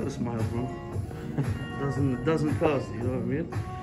got a smile, bro. doesn't doesn't pass, you know what I mean?